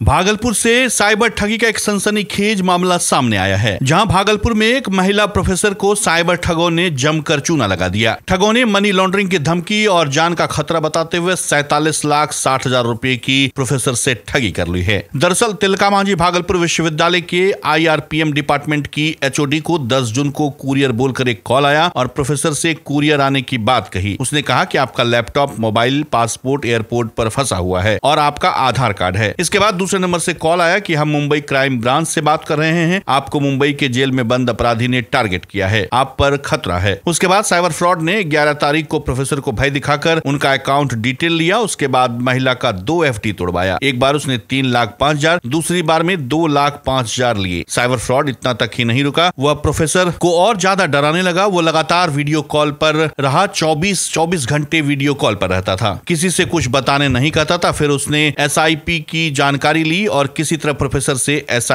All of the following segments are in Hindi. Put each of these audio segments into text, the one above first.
भागलपुर से साइबर ठगी का एक सनसनीखेज मामला सामने आया है, जहाँ भागलपुर में एक महिला प्रोफेसर को साइबर ठगों ने जमकर चूना लगा दिया। ठगों ने मनी लॉन्ड्रिंग की धमकी और जान का खतरा बताते हुए सैतालीस लाख साठ हज़ार रूपए की प्रोफेसर से ठगी कर ली है। दरअसल तिलका मांझी भागलपुर विश्वविद्यालय के आईआरपीएम डिपार्टमेंट की एचओडी को 10 जून को कुरियर बोलकर एक कॉल आया और प्रोफेसर से कुरियर आने की बात कही। उसने कहा की आपका लैपटॉप, मोबाइल, पासपोर्ट, एयरपोर्ट पर फंसा हुआ है और आपका आधार कार्ड है। इसके बाद दूसरे नंबर से कॉल आया कि हम मुंबई क्राइम ब्रांच से बात कर रहे हैं। आपको मुंबई के जेल में बंद अपराधी ने टारगेट किया है। आप पर खतरा है। उसके बाद साइबर फ्रॉड ने 11 तारीख को प्रोफेसर को भय दिखाकर उनका अकाउंट डिटेल लिया। उसके बाद महिला का दो एफ़ तोड़वाया। एक बार उसने तीन लाख पाँच हज़ार, दूसरी बार में दो लाख पाँच हज़ार लिए। साइबर फ्रॉड इतना तक ही नहीं रुका। वह प्रोफेसर को और ज़्यादा डराने लगा। वो लगातार वीडियो कॉल पर रहा। चौबीस चौबीस घंटे वीडियो कॉल पर रहता था। किसी से कुछ बताने नहीं कहता था। फिर उसने एसआईपी की जानकारी ली और किसी तरह प्रोफेसर से एस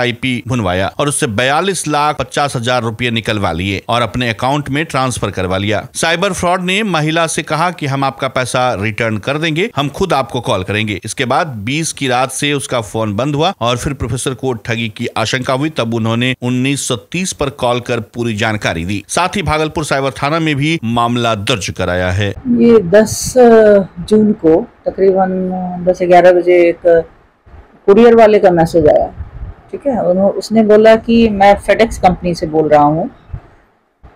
भुनवाया और उससे बयालीस लाख पचास हज़ार रूपए निकलवा लिए और अपने अकाउंट में ट्रांसफ़र करवा लिया। साइबर फ्रॉड ने महिला से कहा कि हम आपका पैसा रिटर्न कर देंगे, हम खुद आपको कॉल करेंगे। इसके बाद 20 की रात से उसका फ़ोन बंद हुआ और फिर प्रोफेसर को ठगी की आशंका हुई, तब उन्होंने 1930 पर कॉल कर पूरी जानकारी दी। साथ ही भागलपुर साइबर थाना में भी मामला दर्ज कराया है। ये 10 जून को तकरीबन दस ग्यारह बजे एक कुरियर वाले का मैसेज आया। ठीक है? उन्होंने उसने बोला कि मैं फेडेक्स कंपनी से बोल रहा हूँ।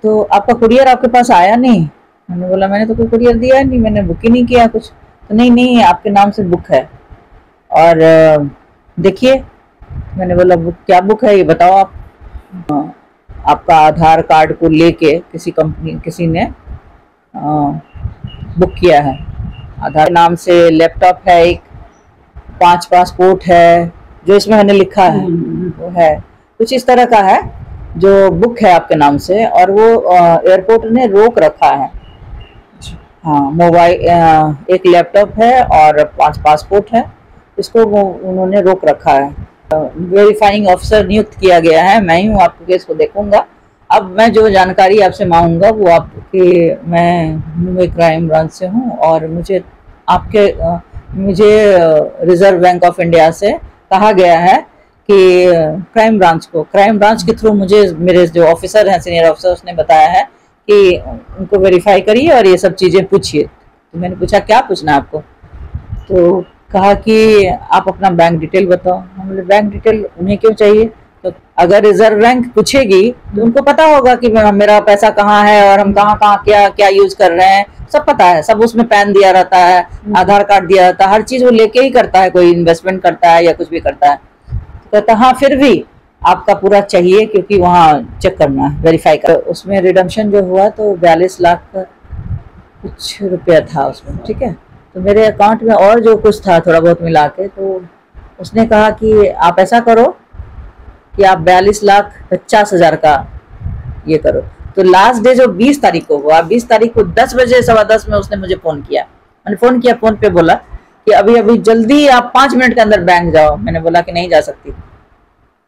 तो आपका कुरियर आपके पास आया नहीं? मैंने बोला मैंने तो कोई कुरियर दिया नहीं मैंने बुक ही नहीं किया कुछ। तो नहीं नहीं आपके नाम से बुक है। और देखिए मैंने बोला बुक क्या बुक है? ये बताओ आप। आपका आधार कार्ड को लेके किसी कंपनी किसी ने आ, बुक किया है। आधार नाम से लैपटॉप है एक। पाँच पासपोर्ट है जो इसमें मैंने लिखा है हम्म। वो है। कुछ इस तरह का है जो बुक है आपके नाम से और वो एयरपोर्ट ने रोक रखा है। हाँ मोबाइल एक लैपटॉप है और पाँच पासपोर्ट है इसको वो उन्होंने रोक रखा है। वेरीफाइंग ऑफिसर नियुक्त किया गया है मैं ही हूँ आपके केस को देखूँगा। अब मैं जो जानकारी आपसे मांगूँगा वो आपके मैं मुंबई क्राइम ब्रांच से हूँ और मुझे आपके मुझे रिज़र्व बैंक ऑफ़ इंडिया से कहा गया है कि क्राइम ब्रांच को क्राइम ब्रांच के थ्रू मुझे मेरे जो ऑफिसर हैं सीनियर ऑफिसर उसने बताया है कि उनको वेरीफाई करिए और ये सब चीज़ें पूछिए। तो मैंने पूछा, क्या पूछना है आपको? तो कहा कि, आप अपना बैंक डिटेल बताओ। हम हमने बैंक डिटेल उन्हें क्यों चाहिए? तो अगर रिज़र्व बैंक पूछेगी तो उनको पता होगा कि मेरा पैसा कहाँ है और हम कहाँ कहाँ, क्या क्या यूज़ कर रहे हैं। सब पता है सब उसमें पैन दिया रहता है हम्म। आधार कार्ड दिया रहता है हर चीज़ वो लेके ही करता है कोई इन्वेस्टमेंट करता है या कुछ भी करता है। तो कहता हाँ फिर भी आपका पूरा चाहिए क्योंकि वहाँ चेक करना है वेरीफाई कर तो उसमें रिडम्शन जो हुआ तो बयालीस लाख का कुछ रुपया था उसमें ठीक है? तो मेरे अकाउंट में और जो कुछ था थोड़ा बहुत मिला के तो उसने कहा कि आप ऐसा करो कि आप बयालीस लाख पचास हज़ार का ये करो। तो लास्ट डे जो 20 तारीख को हुआ 20 तारीख को 10 बजे सवा दस में उसने मुझे फ़ोन किया। मैंने फ़ोन किया फ़ोन पे बोला कि अभी अभी जल्दी आप पाँच मिनट के अंदर बैंक जाओ। मैंने बोला कि नहीं जा सकती।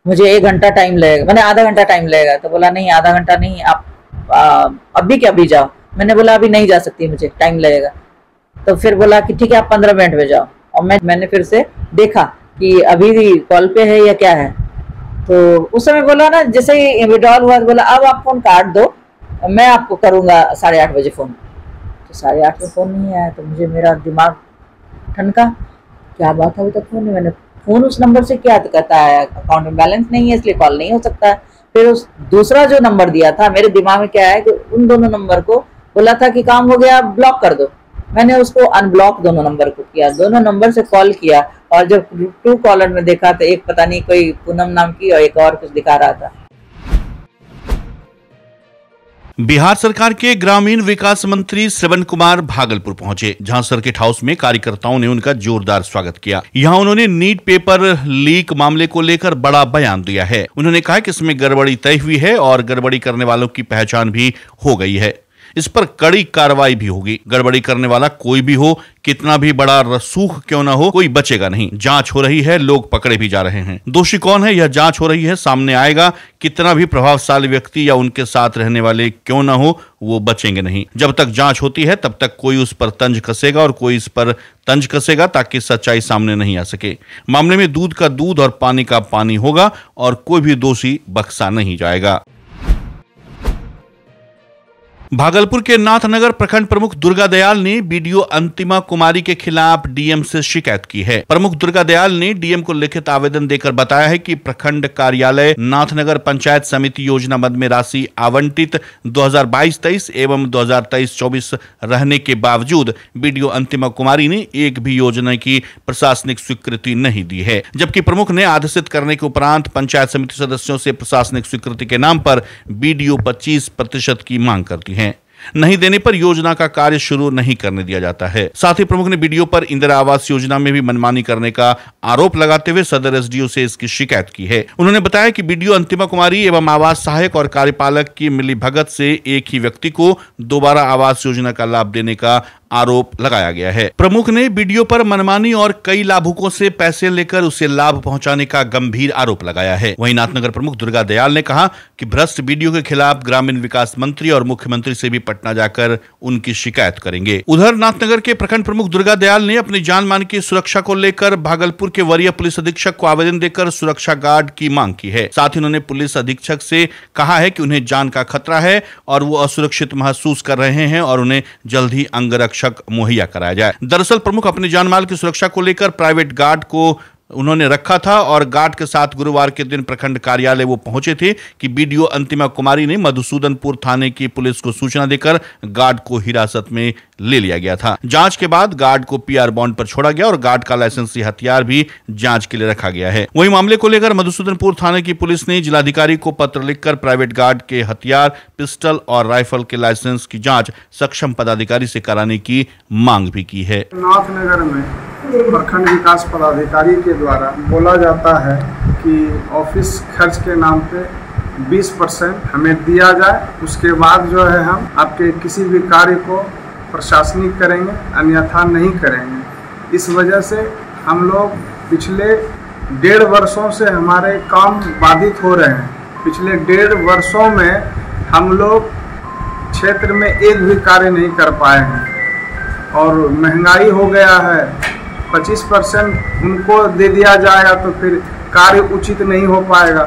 मुझे एक घंटा टाइम लगेगा। मैंने आधा घंटा टाइम लगेगा। तो बोला नहीं आधा घंटा नहीं आप आ, अभी के अभी जाओ। मैंने बोला अभी नहीं जा सकती मुझे टाइम लगेगा। तो फिर बोला कि ठीक है आप पंद्रह मिनट में जाओ। और मैं मैंने फिर से देखा कि अभी कॉल पे है या क्या है। तो उस समय बोला ना जैसे ही विड्रॉल हुआ तो बोला अब आप फ़ोन काट दो मैं आपको करूँगा साढ़े आठ बजे फ़ोन। तो साढ़े आठ में फ़ोन नहीं आया तो मुझे मेरा दिमाग ठनका। क्या बात है, अभी तक फ़ोन नहीं, मैंने फ़ोन उस नंबर से क्या कहता है अकाउंट में बैलेंस नहीं है, इसलिए कॉल नहीं हो सकता। फिर उस दूसरा जो नंबर दिया था, मेरे दिमाग में क्या है कि उन दोनों नंबर को बोला था कि काम हो गया ब्लॉक कर दो। मैंने उसको अनब्लॉक दोनों नंबर को किया, दोनों नंबर से कॉल किया। और जब टू कॉलर में देखा तो एक पता नहीं कोई पूनम नाम की और एक और कुछ दिखा रहा था। बिहार सरकार के ग्रामीण विकास मंत्री श्रवण कुमार भागलपुर पहुँचे, जहाँ सर्किट हाउस में कार्यकर्ताओं ने उनका जोरदार स्वागत किया। यहाँ उन्होंने नीट पेपर लीक मामले को लेकर बड़ा बयान दिया है। उन्होंने कहा कि इसमें गड़बड़ी तय हुई है और गड़बड़ी करने वालों की पहचान भी हो गई है। इस पर कड़ी कार्रवाई भी होगी। गड़बड़ी करने वाला कोई भी हो, कितना भी बड़ा रसूख क्यों ना हो, कोई बचेगा नहीं। जाँच हो रही है, लोग पकड़े भी जा रहे हैं। दोषी कौन है? यह जाँच हो रही है, सामने आएगा। कितना भी प्रभावशाली व्यक्ति या उनके साथ रहने वाले क्यों ना हो, वो बचेंगे नहीं। जब तक जाँच होती है, तब तक कोई उस पर तंज कसेगा और कोई इस पर तंज कसेगा ताकि सच्चाई सामने नहीं आ सके। मामले में दूध का दूध और पानी का पानी होगा और कोई भी दोषी बक्सा नहीं जाएगा। भागलपुर के नाथनगर प्रखंड प्रमुख दुर्गा दयाल ने बीडीओ अंतिमा कुमारी के खिलाफ डीएम से शिकायत की है। प्रमुख दुर्गा दयाल ने डीएम को लिखित आवेदन देकर बताया है कि प्रखंड कार्यालय नाथनगर पंचायत समिति योजना मद में राशि आवंटित 2022-23 एवं 2023-24 रहने के बावजूद बीडीओ अंतिमा कुमारी ने एक भी योजना की प्रशासनिक स्वीकृति नहीं दी है, जबकि प्रमुख ने आदेशित करने के उपरांत पंचायत समिति सदस्यों से प्रशासनिक स्वीकृति के नाम पर बीडीओ पच्चीस प्रतिशत की मांग करती हैं। नहीं देने पर योजना का कार्य शुरू नहीं करने दिया जाता है। साथ ही प्रमुख ने वीडियो पर इंदिरा आवास योजना में भी मनमानी करने का आरोप लगाते हुए सदर एसडीओ से इसकी शिकायत की है। उन्होंने बताया कि वीडियो अंतिमा कुमारी एवं आवास सहायक और कार्यपालक की मिली भगत से एक ही व्यक्ति को दोबारा आवास योजना का लाभ देने का आरोप लगाया गया है। प्रमुख ने वीडियो पर मनमानी और कई लाभुकों से पैसे लेकर उसे लाभ पहुँचाने का गंभीर आरोप लगाया है। वहीं नाथनगर प्रमुख दुर्गा दयाल ने कहा कि भ्रष्ट वीडियो के खिलाफ ग्रामीण विकास मंत्री और मुख्यमंत्री से भी पटना जाकर उनकी शिकायत करेंगे। उधर नाथनगर के प्रखंड प्रमुख दुर्गा दयाल ने अपनी जान मान की सुरक्षा को लेकर भागलपुर के वरीय पुलिस अधीक्षक को आवेदन देकर सुरक्षा गार्ड की मांग की है। साथ ही उन्होंने पुलिस अधीक्षक से कहा है कि उन्हें जान का खतरा है और वो असुरक्षित महसूस कर रहे हैं और उन्हें जल्द ही अंगरक्षक रक्षक मुहैया कराया जाए। दरअसल प्रमुख अपने जानमाल की सुरक्षा को लेकर प्राइवेट गार्ड को उन्होंने रखा था और गार्ड के साथ गुरुवार के दिन प्रखंड कार्यालय वो पहुँचे थे कि बीडीओ अंतिमा कुमारी ने मधुसूदनपुर थाने की पुलिस को सूचना देकर गार्ड को हिरासत में ले लिया गया था। जाँच के बाद गार्ड को पीआर बॉन्ड पर छोड़ा गया और गार्ड का लाइसेंसी हथियार भी जाँच के लिए रखा गया है। वही मामले को लेकर मधुसूदनपुर थाने की पुलिस ने जिलाधिकारी को पत्र लिखकर प्राइवेट गार्ड के हथियार, पिस्टल और राइफल के लाइसेंस की जाँच सक्षम पदाधिकारी से कराने की मांग भी की है। में प्रखंड विकास पदाधिकारी के द्वारा बोला जाता है कि ऑफ़िस खर्च के नाम पे 20 परसेंट हमें दिया जाए। उसके बाद जो है हम आपके किसी भी कार्य को प्रशासनिक करेंगे, अन्यथा नहीं करेंगे। इस वजह से हम लोग पिछले डेढ़ वर्षों से हमारे काम बाधित हो रहे हैं। पिछले डेढ़ वर्षों में हम लोग क्षेत्र में एक भी कार्य नहीं कर पाए हैं। और महँगाई हो गया है 25 परसेंट उनको दे दिया जाएगा तो फिर कार्य उचित नहीं हो पाएगा।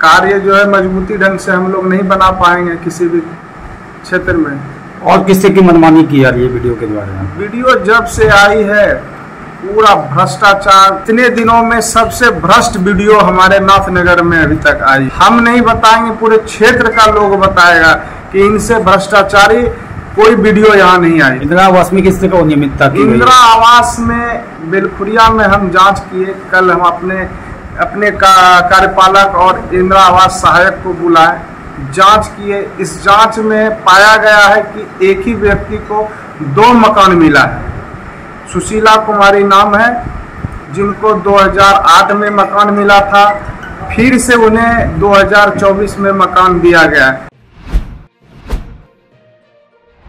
कार्य जो है मजबूती ढंग से हम लोग नहीं बना पाएँगे किसी भी क्षेत्र में। और किससे की मनमानी की जा रही है वीडियो के द्वारा? वीडियो जब से आई है पूरा भ्रष्टाचार इतने दिनों में सबसे भ्रष्ट वीडियो हमारे नाथनगर में अभी तक आई। हम नहीं बताएँगे पूरे क्षेत्र का लोग बताएगा कि इनसे भ्रष्टाचारी कोई वीडियो यहाँ नहीं आई। इंदिरा आवास में किस तरह का नियमितता की इंदिरा आवास में बेलखुरिया में हम जाँच किए कल हम अपने अपने का कार्यपालक और इंदिरा आवास सहायक को बुलाए जाँच किए। इस जाँच में पाया गया है कि एक ही व्यक्ति को दो मकान मिला है। सुशीला कुमारी नाम है जिनको 2008 में मकान मिला था फिर से उन्हें 2024 में मकान दिया गया है।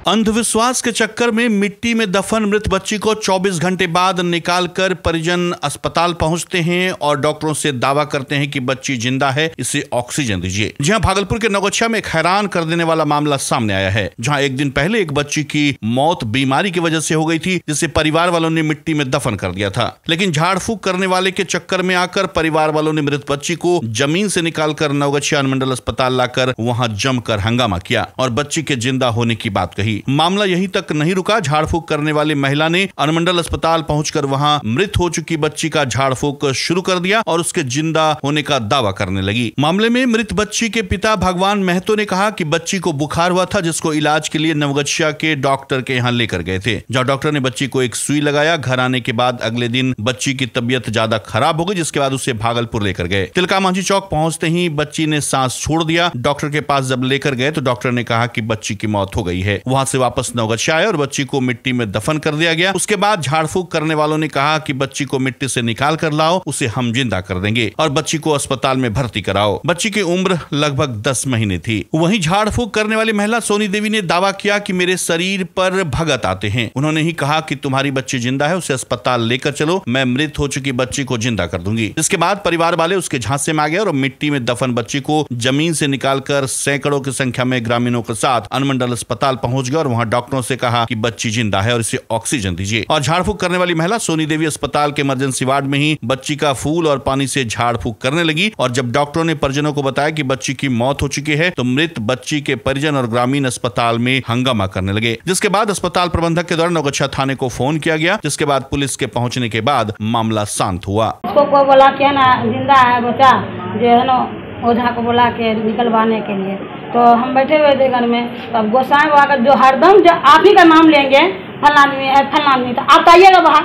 अंधविश्वास के चक्कर में मिट्टी में दफन मृत बच्ची को 24 घंटे बाद निकालकर परिजन अस्पताल पहुँचते हैं और डॉक्टरों से दावा करते हैं कि बच्ची ज़िंदा है, इसे ऑक्सीजन दीजिए। जहाँ भागलपुर के नगोछिया में एक हैरान कर देने वाला मामला सामने आया है, जहाँ एक दिन पहले एक बच्ची की मौत बीमारी की वजह से हो गई थी, जिसे परिवार वालों ने मिट्टी में दफन कर दिया था। लेकिन झाड़ करने वाले के चक्कर में आकर परिवार वालों ने मृत बच्ची को ज़मीन से निकालकर नवगछिया अनुमंडल अस्पताल लाकर वहाँ जमकर हंगामा किया और बच्ची के ज़िंदा होने की बात कही। रही मामला यहीं तक नहीं रुका। झाड़ फूक करने वाली महिला ने अनुमंडल अस्पताल पहुंचकर वहाँ मृत हो चुकी बच्ची का झाड़ फूक शुरू कर दिया और उसके ज़िंदा होने का दावा करने लगी। मामले में मृत बच्ची के पिता भगवान महतो ने कहा कि बच्ची को बुखार हुआ था, जिसको इलाज के लिए नवगछिया के डॉक्टर के यहाँ लेकर गए थे। जहाँ डॉक्टर ने बच्ची को एक सुई लगाया, घर आने के बाद अगले दिन बच्ची की तबियत ज़्यादा खराब हो गई, जिसके बाद उसे भागलपुर लेकर गए। तिलका मांझी चौक पहुँचते ही बच्ची ने सांस छोड़ दिया। डॉक्टर के पास जब लेकर गए तो डॉक्टर ने कहा कि बच्ची की मौत हो गई है। वहाँ वहाँ से वापस नवगछिया आए और बच्ची को मिट्टी में दफन कर दिया गया। उसके बाद झाड़ फूक करने वालों ने कहा कि बच्ची को मिट्टी से निकाल कर लाओ, उसे हम ज़िंदा कर देंगे और बच्ची को अस्पताल में भर्ती कराओ। बच्ची की उम्र लगभग दस महीने थी। वहीं झाड़ फूक करने वाली महिला सोनी देवी ने दावा किया कि मेरे शरीर पर भगत आते हैं। उन्होंने ही कहा कि तुम्हारी बच्ची ज़िंदा है, उसे अस्पताल लेकर चलो, मैं मृत हो चुकी बच्ची को ज़िंदा कर दूँगी। इसके बाद परिवार वाले उसके झांसे में आ गए और मिट्टी में दफन बच्ची को ज़मीन से निकालकर सैकड़ों की संख्या में ग्रामीणों के साथ अनुमंडल अस्पताल पहुँच गए और वहाँ डॉक्टरों से कहा कि बच्ची ज़िंदा है और इसे ऑक्सीजन दीजिए। और झाड़ फूक करने वाली महिला सोनी देवी अस्पताल के इमरजेंसी वार्ड में ही बच्ची का फूल और पानी से झाड़ फूक करने लगी और जब डॉक्टरों ने परिजनों को बताया कि बच्ची की मौत हो चुकी है तो मृत बच्ची के परिजन और ग्रामीण अस्पताल में हंगामा करने लगे। जिसके बाद अस्पताल प्रबंधक के द्वारा नौगछा थाने को फ़ोन किया गया, जिसके बाद पुलिस के पहुँचने के बाद मामला शांत हुआ। उसको बोला ना, ज़िंदा है, बच्चा, जो है ना ओझा को बोला के निकलवाने के लिए। तो हम बैठे हुए थे घर में तब गोसाई बाबा का जो हरदम जो आप ही का नाम लेंगे फला आदमी है फला आदमी तो आप तो आइएगा बाहर।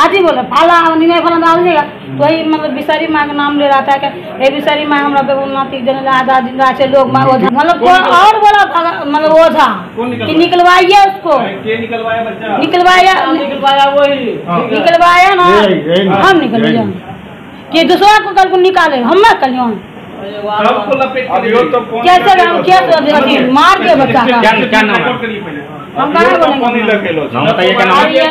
आज ही बोले फला आदमी है फला डाल देगा। तो वही मतलब बिसारी माँ का नाम ले रहा था कि ये बिसारी माँ हमारा पे जन आधा दिन रात से लोग माँ ओझा। मतलब कोई और बोला मतलब ओझा कि निकलवाइए उसको। निकलवाया निकलवाया वही। निकलवाया ना। हम निकल कि दूसरा को कल को निकाले हम ना क्या सर हम क्या मार के बच्चा का क्या क्या नाम है? हम कहाँ बोलेंगे। क्या नाम है?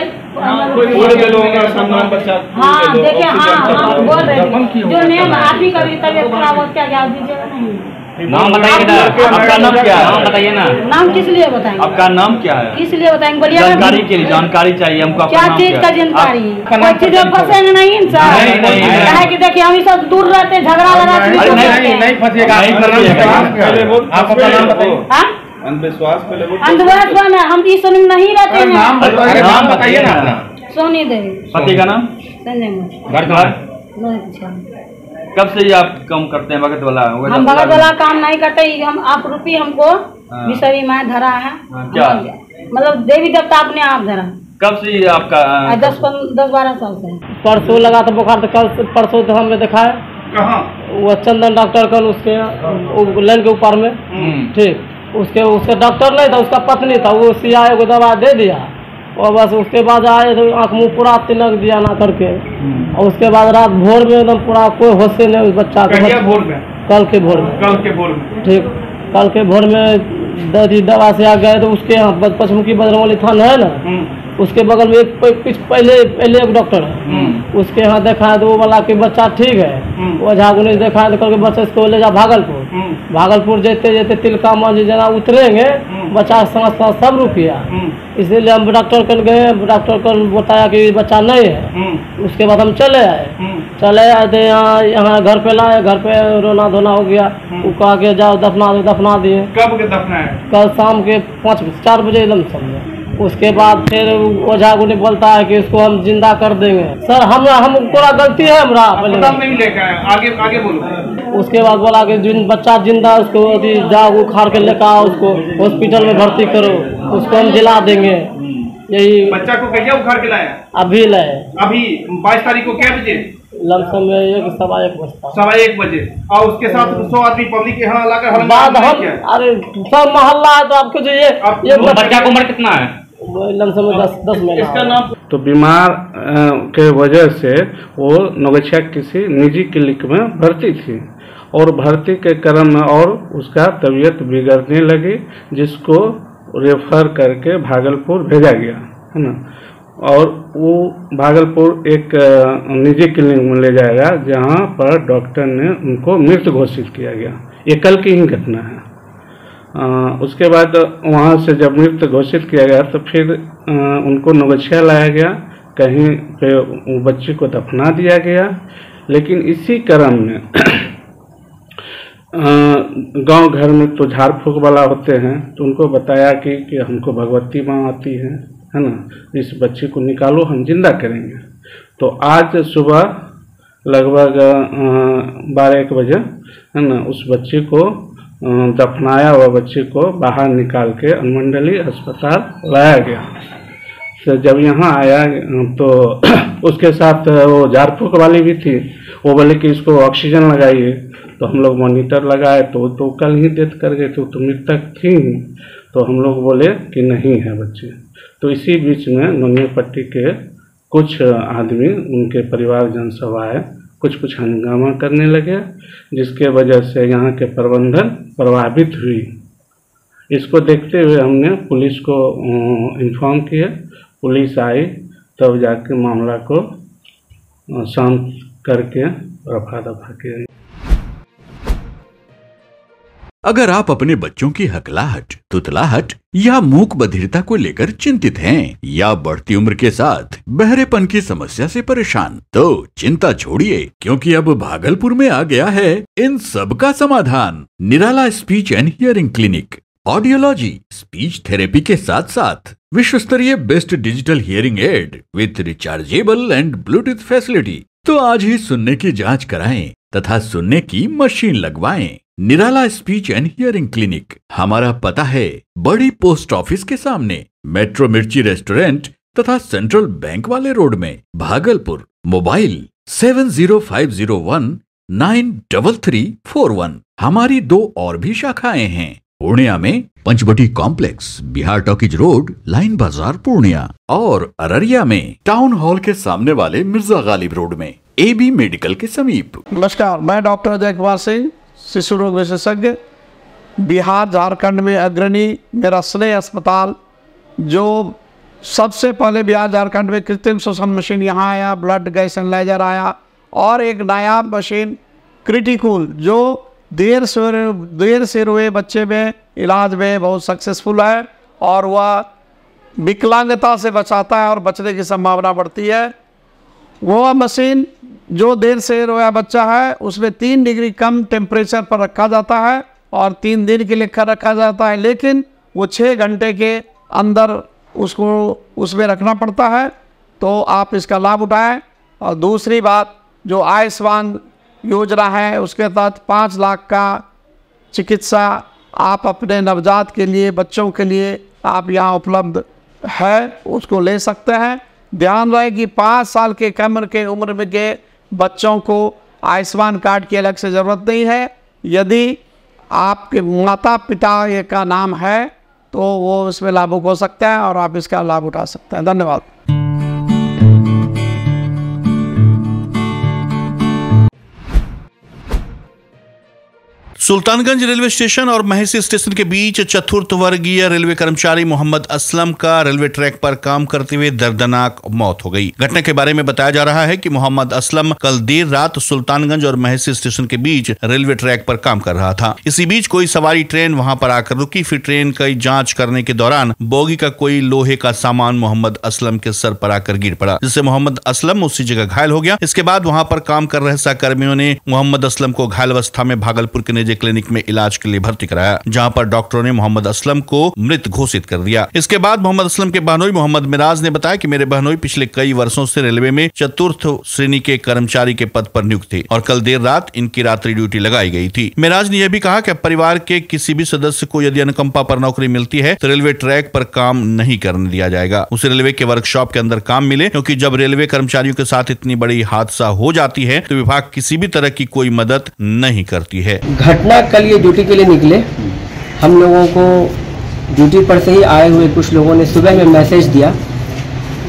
हाँ देखिए हाँ हम बोल रहे हैं। जो नेम आप ही कभी तबियत खराब हो क्या क्या दीजिएगा। नहीं नाम बताइए ना। आपका नाम क्या है? नाम बताइए ना। नाम किस लिए बताएँगे? आपका नाम क्या है? किस लिए बताएँगे? बोलिए जानकारी के लिए जानकारी चाहिए हमको क्या चीज़ का जानकारी? आपका कोई चीज़ में फंसेंगे नहीं इंसान? नहीं, नहीं, नहीं। क्या कि देखिए हम सब दूर रहते हैं, झगड़ा लगा नहीं, करते नहीं नहीं फंसिएगा। आप अपना नाम बताइए। हाँ? अंधविश्वास पहले वो अंधविश्वास में हम इस नहीं रहते हैं। नाम बताइए ना। सोनी देवी। पति का नाम? संजय घर घर कब से ये आप काम करते हैं? भगत वाला हम भगत वाला काम नहीं करते हम आप रूपी हमको हाँ। विषरी धरा है। हाँ, क्या? मतलब देवी देवता अपने आप धरा। कब से ये आपका दस दस बारह साल से। परसों लगा था बुखार तो कल परसों तो हमने दिखाया कहाँ? वो चंदन डॉक्टर कल उसके लाइन के ऊपर में। हम्म, ठीक। उसके उसके डॉक्टर नहीं था उसका पत्नी था वो सिया को दवा दे दिया। और बस उसके बाद आए तो आँख मुँह पूरा तिलक दिया ना करके। और उसके बाद रात भोर में एकदम पूरा कोई होश नहीं उस बच्चा का। भोर में? कल के भोर में। कल के भोर में। ठीक। कल के भोर में दवा से आ गए तो उसके यहाँ पचमुखी बजरंगली थान है ना? हम्म, उसके बगल में एक कुछ पहले पहले एक डॉक्टर है। हम्म, उसके यहाँ देखा तो वो बोला कि बच्चा ठीक है। हम्म। वो झागुनी देखा तो कल बच्चे इसको ले जा भागलपुर। हम्म, भागलपुर जेते जेते तिलका मंज जना उतरेंगे हम्म। बच्चा सांस सब हम्म, इसीलिए हम डॉक्टर कल गए डॉक्टर कल बताया कि बच्चा नहीं है। हम्म, उसके बाद हम चले आए। हम्म, चले आए थे यहाँ यहाँ घर पे लाए घर पे रोना धोना हो गया। वो कहा के जाओ दफना दो दफना दिए। कब के दफना है? कल शाम के पाँच चार बजे एकदम समझे उसके बाद फिर ओझा गुनी बोलता है कि इसको हम ज़िंदा कर देंगे। सर हम हम पूरा गलती है हमारा नहीं आए आगे आगे बोलो। उसके बाद बोला कि जिन बच्चा ज़िंदा उसको जाओ उखाड़ के लेकर आओ उसको हॉस्पिटल में भर्ती करो उसको हम जिला देंगे। यही बच्चा को कहिया उखाड़ के लाया? अभी लाए। अभी बाईस तारीख को क्या बजे? लमसम में एक सवा एक बजता। सवा एक बजे। और उसके साथ सौ आदमी पब्लिक के यहाँ लाकर बाद हम अरे सब मोहल्ला है तो आपको जो ये ये बच्चा की उम्र कितना है? लमसम दस दस महीना तो बीमार के वजह से वो नवगछिया किसी निजी क्लिनिक में भर्ती थी और भर्ती के क्रम में और उसका तबीयत बिगड़ने लगी जिसको रेफर करके भागलपुर भेजा गया है ना? और वो भागलपुर एक निजी क्लिनिक में ले जाएगा गया जहाँ पर डॉक्टर ने उनको मृत घोषित किया गया। ये कल की ही घटना है। उसके बाद वहाँ से जब मृत घोषित किया गया तो फिर उनको नवगछिया लाया गया। कहीं पे बच्ची को दफना दिया गया। लेकिन इसी क्रम में गाँव घर में तो झाड़ फूक वाला होते हैं तो उनको बताया कि, कि हमको भगवती माँ आती है है ना? इस बच्ची को निकालो हम ज़िंदा करेंगे। तो आज सुबह लगभग बारह एक बजे है ना? उस बच्ची को दफनाया हुआ बच्ची को बाहर निकाल के अनुमंडली अस्पताल लाया गया। तो जब यहाँ आया तो उसके साथ वो झाड़ फूक वाली भी थी। वो बोले कि इसको ऑक्सीजन लगाइए। तो हम लोग मॉनिटर लगाए तो तो कल ही डेथ कर गए वो तो मृतक थी तो हम लोग बोले कि नहीं है बच्चे। तो इसी बीच में नोनिया पट्टी के कुछ आदमी, उनके परिवारजन सब आए। कुछ कुछ हंगामा करने लगे, जिसके वजह से यहाँ के प्रबंधन प्रभावित हुई इसको देखते हुए हमने पुलिस को इन्फॉर्म किया। पुलिस आई, तब जाके मामला को शांत करके रफा दफ़ा किया। अगर आप अपने बच्चों की हकलाहट, तुतलाहट या मूक बधिरता को लेकर चिंतित हैं या बढ़ती उम्र के साथ बहरेपन की समस्या से परेशान तो चिंता छोड़िए, क्योंकि अब भागलपुर में आ गया है इन सब का समाधान। Nirala speech and hearing clinic. Audiology, speech therapy के साथ साथ विश्व स्तरीय best digital hearing aid with rechargeable and Bluetooth facility. तो आज ही सुनने की जाँच कराएँ तथा सुनने की machine लगवाएँ। Nirala speech and hearing clinic. हमारा पता है, बड़ी पोस्ट ऑफ़िस के सामने, मेट्रो मिर्ची रेस्टोरेंट तथा सेंट्रल बैंक वाले रोड में, Bhagalpur, mobile, seven zero five zero one nine double three four one. हमारी दो और भी शाखाएँ हैं, पूर्णिया में Panchavati complex, Bihar talkies road, Line Bazar Purnia, और अररिया में टाउन हॉल के सामने वाले मिर्ज़ा गालिब रोड में, ए बी मेडिकल के समीप। नमस्कार, मैं डॉक्टर अजय कुमार सिंह शिशु रोग विशेषज्ञ, बिहार, झारखंड में अग्रणी मेरा स्नेह अस्पताल, जो सबसे पहले बिहार, झारखंड में कृत्रिम श्वसन मशीन यहाँ आया, ब्लड गैस एनालाइजर आया, और एक नया मशीन, क्रिटिकुल, जो देर से देर से रोए बच्चे में, इलाज में बहुत सक्सेसफुल है, और वह विकलांगता से बचाता है और बचने की संभावना बढ़ती है। वो मशीन जो देर से रोया बच्चा है, उसमें तीन डिग्री कम टेम्परेचर पर रखा जाता है और तीन दिन के लिए कर रखा जाता है, लेकिन वो छः घंटे के अंदर उसको, उसमें रखना पड़ता है। तो आप इसका लाभ उठाएँ। और दूसरी बात, जो आयुष्मान योजना है, उसके तहत पाँच लाख का चिकित्सा आप अपने नवजात के लिए, बच्चों के लिए आप यहाँ उपलब्ध है, उसको ले सकते हैं। ध्यान रहे कि पाँच साल के कमर के उम्र में के बच्चों को आयुष्मान कार्ड की अलग से ज़रूरत नहीं है। यदि आपके माता पिता का नाम है तो वो इसमें लाभुक हो सकता है और आप इसका लाभ उठा सकते हैं। धन्यवाद। सुल्तानगंज रेलवे स्टेशन और महसी स्टेशन के बीच चतुर्थ वर्गीय रेलवे कर्मचारी मोहम्मद असलम का रेलवे ट्रैक पर काम करते हुए दर्दनाक मौत हो गई। घटना के बारे में बताया जा रहा है कि मोहम्मद असलम कल देर रात सुल्तानगंज और महसी स्टेशन के बीच रेलवे ट्रैक पर काम कर रहा था। इसी बीच कोई सवारी ट्रेन वहाँ पर आकर रुकी, फिर ट्रेन की जाँच करने के दौरान बोगी का कोई लोहे का सामान मोहम्मद असलम के सर पर आकर गिर पड़ा, जिससे मोहम्मद असलम उसी जगह घायल हो गया। इसके बाद वहाँ पर काम कर रहे सहकर्मियों ने मोहम्मद असलम को घायल अवस्था में भागलपुर के निजी क्लिनिक में इलाज के लिए भर्ती कराया, जहाँ पर डॉक्टरों ने मोहम्मद असलम को मृत घोषित कर दिया। इसके बाद मोहम्मद असलम के बहनोई मोहम्मद मिराज ने बताया कि मेरे बहनोई पिछले कई वर्षों से रेलवे में चतुर्थ श्रेणी के कर्मचारी के पद पर नियुक्त थे और कल देर रात इनकी रात्रि ड्यूटी लगाई गई थी। मिराज ने यह भी कहा कि परिवार के किसी भी सदस्य को यदि अनुकंपा पर नौकरी मिलती है तो रेलवे ट्रैक पर काम नहीं करने दिया जाएगा। उसे रेलवे के वर्कशॉप के अंदर काम मिले, क्योंकि जब रेलवे कर्मचारियों के साथ इतनी बड़ी हादसा हो जाती है तो विभाग किसी भी तरह की कोई मदद नहीं करती है। घटना कल ये ड्यूटी के लिए निकले। हम लोगों को ड्यूटी पर से ही आए हुए कुछ लोगों ने सुबह में मैसेज दिया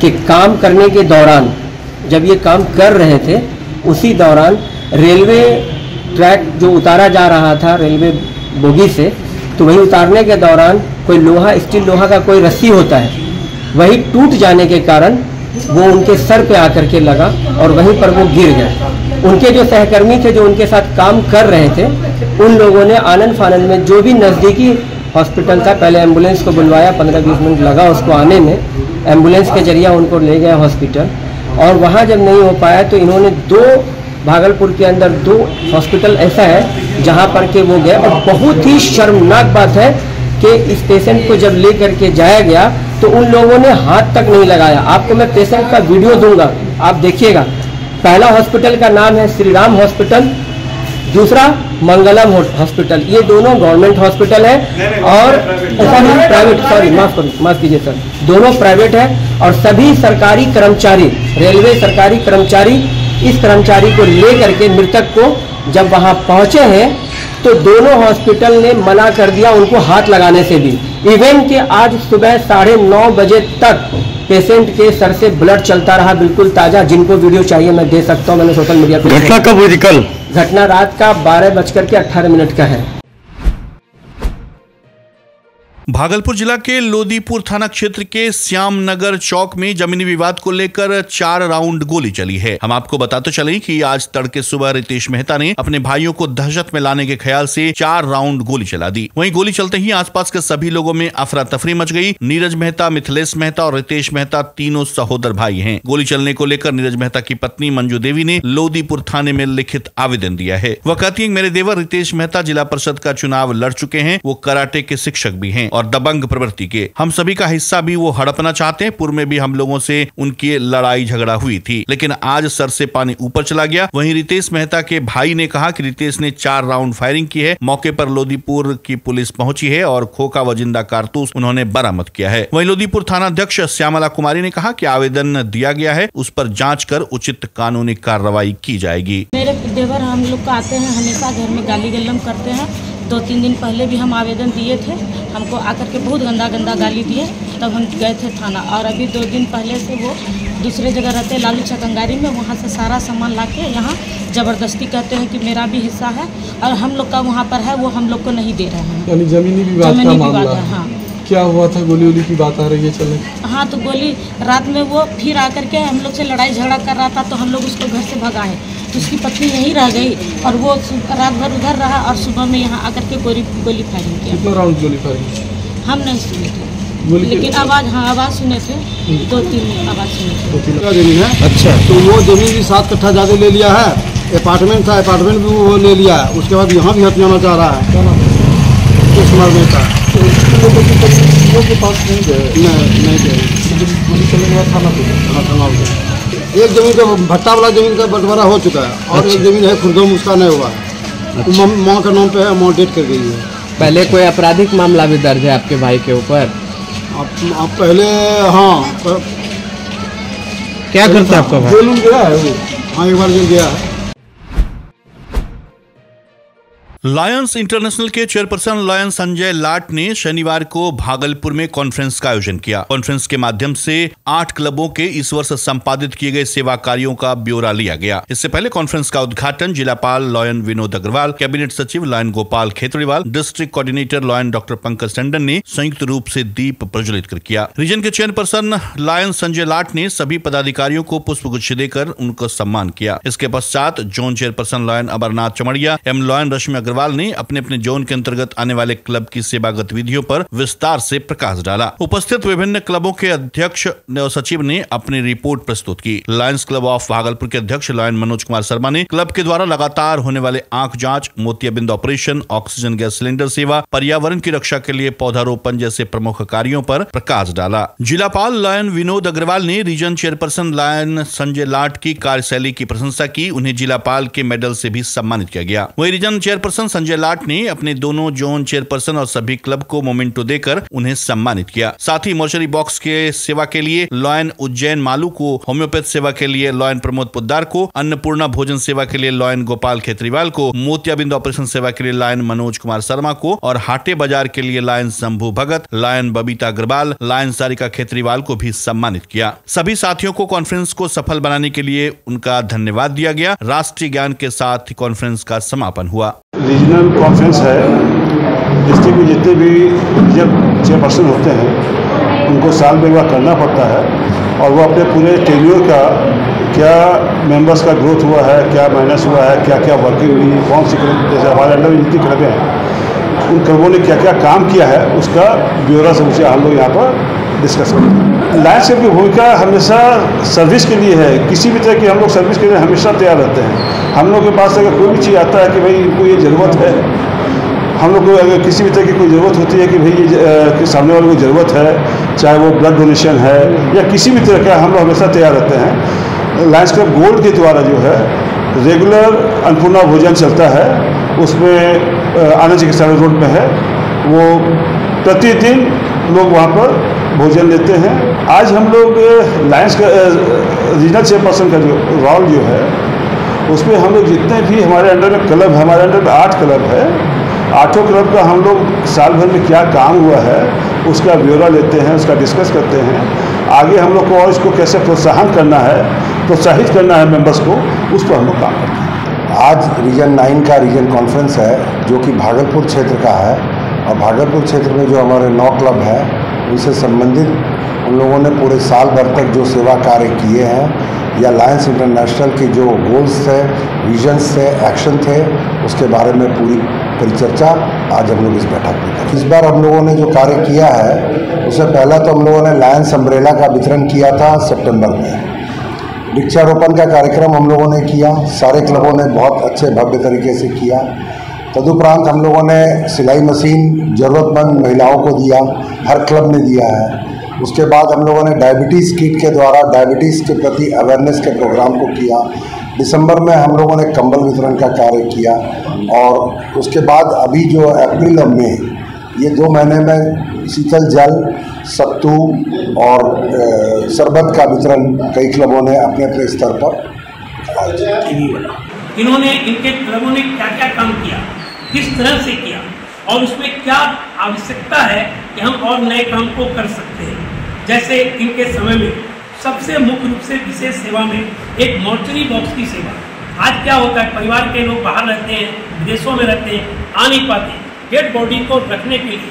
कि काम करने के दौरान, जब ये काम कर रहे थे, उसी दौरान रेलवे ट्रैक जो उतारा जा रहा था रेलवे बोगी से तो वही उतारने के दौरान कोई लोहा स्टील लोहा का कोई रस्सी होता है, वही टूट जाने के कारण वो उनके सर पे आकर के लगा और वहीं पर वो गिर गए उनके जो सहकर्मी थे, जो उनके साथ काम कर रहे थे, उन लोगों ने आनंद फानंद में जो भी नज़दीकी हॉस्पिटल था, पहले एंबुलेंस को बुलवाया, पंद्रह बीस मिनट लगा उसको आने में। एंबुलेंस के ज़रिए उनको ले गया हॉस्पिटल। और वहाँ जब नहीं हो पाया तो इन्होंने दो भागलपुर के अंदर दो हॉस्पिटल ऐसा है, जहाँ पर के वो गए। और बहुत ही शर्मनाक बात है कि इस पेशेंट को जब ले करके जाया गया तो उन लोगों ने हाथ तक नहीं लगाया। आपको मैं पेशेंट का वीडियो दूँगा, आप देखिएगा। पहला हॉस्पिटल का नाम है श्री राम हॉस्पिटल दूसरा मंगलम हॉस्पिटल ये दोनों गवर्नमेंट हॉस्पिटल है और सॉरी प्राइवेट सॉरी माफ़ करो माफ़ कीजिए सर दोनों प्राइवेट है और सभी सरकारी कर्मचारी रेलवे सरकारी कर्मचारी इस कर्मचारी को ले करके मृतक को जब वहाँ पहुँचे हैं तो दोनों हॉस्पिटल ने मना कर दिया उनको हाथ लगाने से भी। इवेंट के आज सुबह साढ़े नौ बजे तक पेशेंट के सर से ब्लड चलता रहा बिल्कुल ताज़ा जिनको वीडियो चाहिए मैं दे सकता हूँ मैंने सोशल मीडिया पर घटना कब हुई थी कल? घटना रात का बारह बजकर के अट्ठारह मिनट का है। भागलपुर जिला के लोदीपुर थाना क्षेत्र के श्याम नगर चौक में जमीनी विवाद को लेकर चार राउंड गोली चली है। हम आपको बताते चले कि आज तड़के सुबह रितेश मेहता ने अपने भाइयों को दहशत में लाने के ख्याल से चार राउंड गोली चला दी। वहीं गोली चलते ही आसपास के सभी लोगों में अफरा तफरी मच गई। नीरज मेहता, मिथिलेश मेहता और रितेश मेहता तीनों सहोदर भाई हैं। गोली चलने को लेकर नीरज मेहता की पत्नी मंजू देवी ने लोदीपुर थाने में लिखित आवेदन दिया है। वह कहती है, मेरे देवर रितेश मेहता जिला परिषद का चुनाव लड़ चुके हैं। वो कराटे के शिक्षक भी हैं और दबंग प्रवृत्ति के। हम सभी का हिस्सा भी वो हड़पना चाहते हैं। पूर्व में भी हम लोगों से उनकी लड़ाई झगड़ा हुई थी। लेकिन आज सर से पानी ऊपर चला गया। वहीं रितेश मेहता के भाई ने कहा कि रितेश ने चार राउंड फायरिंग की है। मौके पर लोदीपुर की पुलिस पहुँची है और खोखा व ज़िंदा कारतूस उन्होंने बरामद किया है। वहीं लोदीपुर थाना अध्यक्ष श्यामला कुमारी ने कहा कि आवेदन दिया गया है। उस पर जाँच कर उचित कानूनी कार्रवाई की जाएगी। मेरे देवर हम लोग आते हैं, हमेशा घर में गाली गलम करते हैं। दो तीन दिन पहले भी हम आवेदन दिए थे। हमको आकर के बहुत गंदा गंदा गाली दिए। तब हम गए थे थाना। और अभी दो दिन पहले से वो दूसरे जगह रहते हैं लालू चकंगारी में वहाँ से सारा सामान ला के यहाँ ज़बरदस्ती कहते हैं कि मेरा भी हिस्सा है और हम लोग का वहाँ पर है वो हम लोग को नहीं दे रहे हैं। यानी जमीनी विवाद का जमीनी मामला। है है। क्या हुआ था? गोली वोली की बात आ रही है चले। हाँ तो गोली रात में वो फिर आकर के हम लोग से लड़ाई झगड़ा कर रहा था तो हम लोग उसको घर से भगाए। उसकी पत्नी यहीं रह गई और वो रात भर उधर रहा और सुबह में यहाँ आकर के गोली गोली फायरिंग किया। कितना राउंड गोली फायरिंग हम नहीं सुने थे लेकिन आवाज़ हाँ आवाज़ सुने थे। दो तीन आवाज़ सुने थे। है? अच्छा। तो वो ज़मीन भी सात कट्ठा ज़्यादा ले लिया है। अपार्टमेंट था अपार्टमेंट भी वो ले लिया है। उसके बाद यहाँ भी हथियाना चाह रहा है। कुमार मेहता। लोग के पास नहीं गए। नहीं नहीं गए। थाना पे। हाँ थाना हो गया। एक ज़मीन का भट्टा वाला ज़मीन का बंटवारा हो चुका है और एक ज़मीन है खुर्दो उसका नहीं हुआ। है अच्छा। माँ- का नाम पे है अमाउंट डेट कर गई है। पहले कोई आपराधिक मामला भी दर्ज है आपके भाई के ऊपर? आप, आप पहले हाँ। पर, क्या करता है आपका भाई? जेल गया है वो। हाँ एक बार जेल गया। है लायंस इंटरनेशनल के चेयरपर्सन लायन संजय लाट ने शनिवार को भागलपुर में कॉन्फ्रेंस का आयोजन किया। कॉन्फ्रेंस के माध्यम से आठ क्लबों के इस वर्ष संपादित किए गए सेवा कार्यों का ब्यौरा लिया गया। इससे पहले कॉन्फ्रेंस का उद्घाटन जिलापाल लॉयन विनोद अग्रवाल, कैबिनेट सचिव lion Gopal Khetriwal district coordinator lion doctor Pankaj Tandon ने संयुक्त रूप से दीप प्रज्वलित कर किया। रीजन के चेयरपर्सन लायन संजय लाट ने सभी पदाधिकारियों को पुष्पगुच्छ देकर उनका सम्मान किया। इसके पश्चात zone chairperson lion Amarnath Chamaria एवं लॉयन रश्मि अग्रवाल ने अपने अपने जोन के अंतर्गत आने वाले क्लब की सेवा गतिविधियों पर विस्तार से प्रकाश डाला। उपस्थित विभिन्न क्लबों के अध्यक्ष सचिव ने अपनी रिपोर्ट प्रस्तुत की। लायंस क्लब ऑफ़ भागलपुर के अध्यक्ष लॉयन मनोज कुमार शर्मा ने क्लब के द्वारा लगातार होने वाले आँख जाँच मोतियाबिंद ऑपरेशन, ऑक्सीजन गैस सिलेंडर सेवा, पर्यावरण की रक्षा के लिए पौधारोपण जैसे प्रमुख कार्यों पर प्रकाश डाला। जिलापाल लॉयन विनोद अग्रवाल ने region chairperson lion Sanjay Lat की कार्यशैली की प्रशंसा की। उन्हें जिलापाल के मेडल से भी सम्मानित किया गया। वही रीजन चेयरपर्सन संजय लाट ने अपने दोनों जोन चेयरपर्सन और सभी क्लब को मोमेंटो देकर उन्हें सम्मानित किया। साथ ही मोर्चरी बॉक्स के सेवा के लिए लॉयन उज्जैन मालू को, होम्योपैथ सेवा के लिए लॉयन प्रमोद पुद्दार को, अन्नपूर्णा भोजन सेवा के लिए लॉयन गोपाल खेत्रीवाल को, मोतियाबिंद ऑपरेशन सेवा के लिए लॉयन मनोज कुमार शर्मा को और हाटे बाज़ार के लिए lion Shambhu Bhagat, lion Babita Agarwal, lion Sarika Khetriwal को भी सम्मानित किया। सभी साथियों को कॉन्फ्रेंस को सफल बनाने के लिए उनका धन्यवाद दिया गया। राष्ट्रीय ज्ञान के साथ कॉन्फ्रेंस का समापन हुआ। रीजनल कॉन्फ्रेंस है। डिस्ट्रिक्ट में जितने भी रीजनल चेयरपर्सन होते हैं, उनको साल में बार करना पड़ता है और वो अपने पूरे टेन्योर का क्या मेंबर्स का ग्रोथ हुआ है, क्या माइनस हुआ है क्या क्या वर्किंग हुई है कौन सी क्लब जैसे हमारे अंडर जितनी क्लबें हैं, उन क्लबों ने क्या क्या काम किया है, उसका ब्यौरा से हम लोग यहाँ पर डिस्कस करेंगे लायंस की भूमिका हमेशा सर्विस के लिए है। किसी भी तरह की हम लोग सर्विस के लिए हमेशा तैयार रहते हैं। हम लोग के पास अगर कोई भी चीज़ आता है कि भाई इनको ये ज़रूरत है, हम लोग को अगर किसी भी तरह की कोई ज़रूरत होती है कि भाई ये सामने वाले को ज़रूरत है, चाहे वो ब्लड डोनेशन है या किसी भी तरह का हम लोग हमेशा तैयार रहते हैं। लायंस क्लब गोल्ड के द्वारा जो है रेगुलर अन्नपूर्णा भोजन चलता है। उसमें आनंद चिकित्सालय रोड में है। वो प्रतिदिन लोग वहाँ पर भोजन लेते हैं। आज हम लोग लायंस का रीजनल चेयरपर्सन का जो रोल जो है, उसमें हम लोग जितने भी हमारे अंडर में क्लब हमारे अंडर में आठ क्लब है, आठों क्लब का हम लोग साल भर में क्या काम हुआ है, उसका ब्यौरा लेते हैं, उसका डिस्कस करते हैं। आगे हम लोग को और इसको कैसे प्रोत्साहन करना है, प्रोत्साहित करना है मेंबर्स को, उस पर हम लोग काम करते हैं। आज रीजन नाइन का रीजन कॉन्फ्रेंस है, जो कि भागलपुर क्षेत्र का है। और भागलपुर क्षेत्र में जो हमारे नौ क्लब है, उनसे संबंधित उन लोगों ने पूरे साल भर तक जो सेवा कार्य किए हैं, या लायंस इंटरनेशनल के जो गोल्स थे विजन्स थे एक्शन थे, उसके बारे में पूरी परिचर्चा आज हम लोग इस बैठक में करें इस बार हम लोगों ने जो कार्य किया है, उससे पहला तो हम लोगों ने लायंस अम्ब्रेला का वितरण किया था सितंबर में। वृक्षारोपण का कार्यक्रम हम लोगों ने किया, सारे क्लबों ने बहुत अच्छे भव्य तरीके से किया। तदुपरांत हम लोगों ने सिलाई मशीन ज़रूरतमंद महिलाओं को दिया, हर क्लब ने दिया है। उसके बाद हम लोगों ने डायबिटीज़ किट के द्वारा, डायबिटीज़ के प्रति अवेयरनेस के प्रोग्राम को किया। दिसंबर में हम लोगों ने कंबल वितरण का कार्य किया और उसके बाद अभी जो अप्रैल और मई, ये दो महीने में शीतल जल, सत्तू और शरबत का वितरण कई क्लबों ने अपने अपने स्तर पर इन्होंने इनके क्लबों ने क्या क्या काम किया? किस तरह से किया और उसमें क्या आवश्यकता है कि हम और नए काम को कर सकते हैं। जैसे इनके समय में सबसे मुख्य रूप से विशेष सेवा में एक मॉर्चरी बॉक्स की सेवा। आज क्या होता है, परिवार के लोग बाहर रहते हैं, विदेशों में रहते हैं, आ नहीं पाते। डेड बॉडी को रखने के लिए,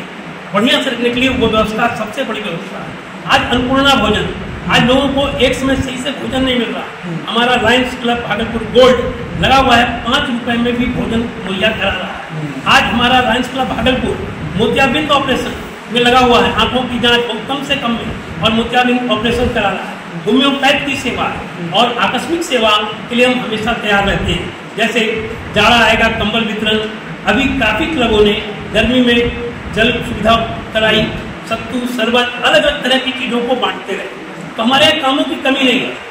बढ़िया से रखने के लिए वो व्यवस्था सबसे बड़ी व्यवस्था है। आज अन्नपूर्णा भोजन, आज लोगों को एक समय सही से भोजन नहीं मिल रहा। हमारा लायंस क्लब भागलपुर गोल्ड लगा हुआ है, पाँच रुपए में भी भोजन मुहैया करा रहा है। आज हमारा लायंस क्लब भागलपुर, मोतियाबिंद ऑपरेशन में लगा हुआ है। आँखों की जाँच कम से कम में और मोतियाबिंद ऑपरेशन करा रहा है। होम्योपैथ की सेवा और आकस्मिक सेवा के लिए हम हमेशा तैयार रहते हैं। जैसे जाड़ा आएगा, कंबल वितरण। अभी काफ़ी क्लबों ने गर्मी में जल सुविधा कराई। सत्तू, शरबत अलग अलग तरह की चीज़ों को बांटते रहे। तो हमारे कामों की कमी नहीं है।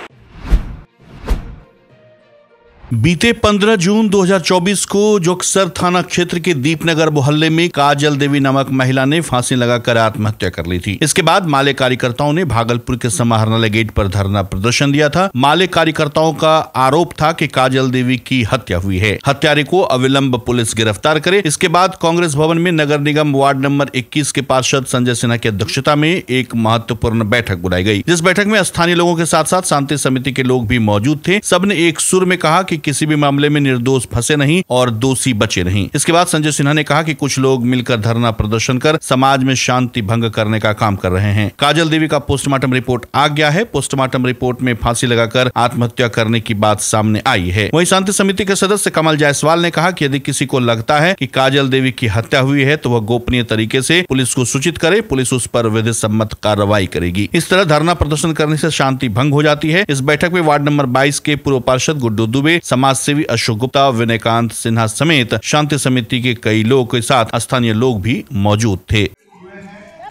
बीते 15 जून 2024 को जोकसर थाना क्षेत्र के दीपनगर मोहल्ले में काजल देवी नामक महिला ने फांसी लगाकर आत्महत्या कर ली थी। इसके बाद माले कार्यकर्ताओं ने भागलपुर के समाहरणालय गेट पर धरना प्रदर्शन दिया था। माले कार्यकर्ताओं का आरोप था कि काजल देवी की हत्या हुई है। हत्यारे को अविलंब पुलिस गिरफ़्तार करे। इसके बाद कांग्रेस भवन में नगर निगम वार्ड नंबर 21 के पार्षद संजय सिन्हा की अध्यक्षता में एक महत्वपूर्ण बैठक बुलाई गई। जिस बैठक में स्थानीय लोगों के साथ साथ शांति समिति के लोग भी मौजूद थे। सबने एक सुर में कहा कि किसी भी मामले में निर्दोष फंसे नहीं और दोषी बचे नहीं। इसके बाद संजय सिन्हा ने कहा कि कुछ लोग मिलकर धरना प्रदर्शन कर समाज में शांति भंग करने का काम कर रहे हैं। काजल देवी का पोस्टमार्टम रिपोर्ट आ गया है। पोस्टमार्टम रिपोर्ट में फांसी लगाकर आत्महत्या करने की बात सामने आई है। वहीं शांति समिति के सदस्य कमल जायसवाल ने कहा कि यदि किसी को लगता है कि काजल देवी की हत्या हुई है तो वह गोपनीय तरीके से पुलिस को सूचित करे, पुलिस उस पर विधि सम्मत कार्रवाई करेगी। इस तरह धरना प्रदर्शन करने से शांति भंग हो जाती है। इस बैठक में वार्ड नंबर 22 के पूर्व पार्षद गुड्डू दुबे समाज सेवी अशोक गुप्ता विनयकांत सिन्हा समेत शांति समिति के कई लोग के साथ स्थानीय लोग भी मौजूद थे।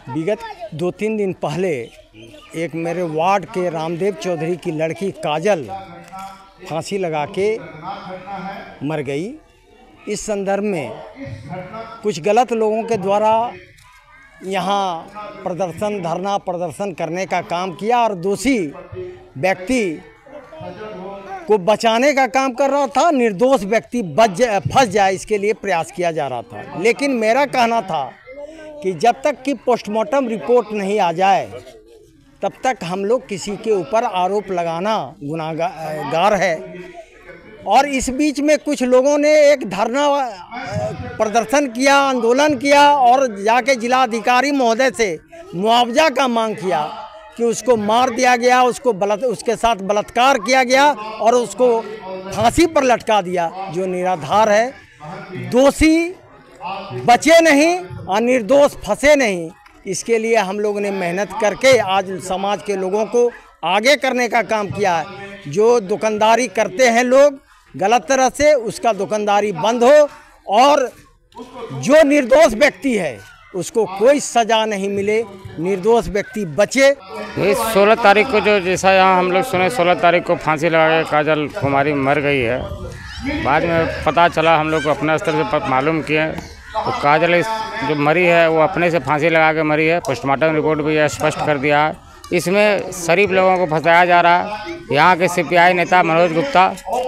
विगत दो तीन दिन पहले एक मेरे वार्ड के रामदेव चौधरी की लड़की काजल फांसी लगा के मर गई। इस संदर्भ में कुछ गलत लोगों के द्वारा यहाँ प्रदर्शन, धरना प्रदर्शन करने का काम किया और दोषी व्यक्ति को बचाने का काम कर रहा था, निर्दोष व्यक्ति बच जाए फंस जाए, इसके लिए प्रयास किया जा रहा था। लेकिन मेरा कहना था कि जब तक कि पोस्टमार्टम रिपोर्ट नहीं आ जाए, तब तक हम लोग किसी के ऊपर आरोप लगाना गुनाहगार है। और इस बीच में कुछ लोगों ने एक धरना प्रदर्शन किया, आंदोलन किया और जाके जिला अधिकारी महोदय से मुआवजा का मांग किया। कि उसको मार दिया गया, उसको बलत, उसके साथ बलात्कार किया गया और उसको फांसी पर लटका दिया, जो निराधार है। दोषी बचे नहीं और निर्दोष फंसे नहीं। इसके लिए हम लोगों ने मेहनत करके आज समाज के लोगों को आगे करने का काम किया है। जो दुकानदारी करते हैं लोग, गलत तरह से उसका दुकानदारी बंद हो और जो निर्दोष व्यक्ति है उसको कोई सजा नहीं मिले, निर्दोष व्यक्ति बचे। ये सोलह तारीख को जो जैसा यहाँ हम लोग सुने, सोलह तारीख को फांसी लगा के काजल कुमारी मर गई है। बाद में पता चला हम लोग को अपने स्तर से मालूम किए तो काजल जो मरी है, वो अपने से फांसी लगा के मरी है। पोस्टमार्टम रिपोर्ट भी स्पष्ट कर दिया है। इसमें शरीफ लोगों को फंसाया जा रहा है। यहाँ के सीपीआई नेता मनोज गुप्ता,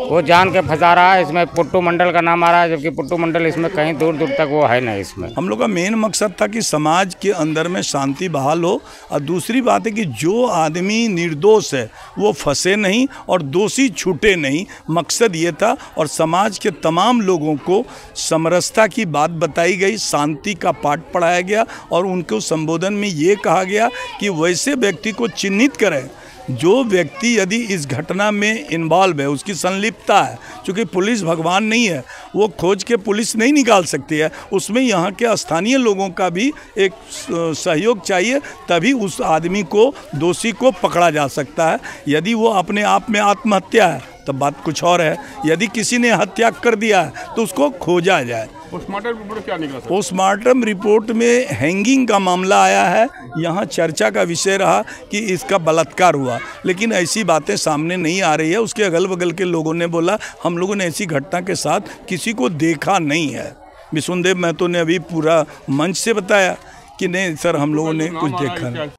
वो जान के फंसा रहा है। इसमें पुट्टू मंडल का नाम आ रहा है, जबकि पुट्टू मंडल इसमें कहीं दूर दूर तक वो है नहीं इसमें। हम लोग का मेन मकसद था कि समाज के अंदर में शांति बहाल हो। और दूसरी बात है कि जो आदमी निर्दोष है, वो फंसे नहीं और दोषी छूटे नहीं। मकसद ये था और समाज के तमाम लोगों को समरसता की बात बताई गई, शांति का पाठ पढ़ाया गया। और उनको संबोधन में ये कहा गया कि वैसे व्यक्ति को चिन्हित करें। जो व्यक्ति यदि इस घटना में इन्वॉल्व है, उसकी संलिप्तता है क्योंकि पुलिस भगवान नहीं है, वो खोज के पुलिस नहीं निकाल सकती है, उसमें यहाँ के स्थानीय लोगों का भी एक सहयोग चाहिए, तभी उस आदमी को, दोषी को पकड़ा जा सकता है। यदि वो अपने आप में आत्महत्या है तब बात कुछ और है। यदि किसी ने हत्या कर दिया है तो उसको खोजा जाए। पोस्टमार्टम रिपोर्ट क्या निकला पोस्टमार्टम रिपोर्ट में हैंगिंग का मामला आया है। यहाँ चर्चा का विषय रहा कि इसका बलात्कार हुआ। लेकिन ऐसी बातें सामने नहीं आ रही है। उसके अगल बगल के लोगों ने बोला हम लोगों ने ऐसी घटना के साथ किसी को देखा नहीं है। विष्णुदेव महतो ने अभी पूरा मंच से बताया कि नहीं सर हम लोगों ने कुछ देखा नहीं।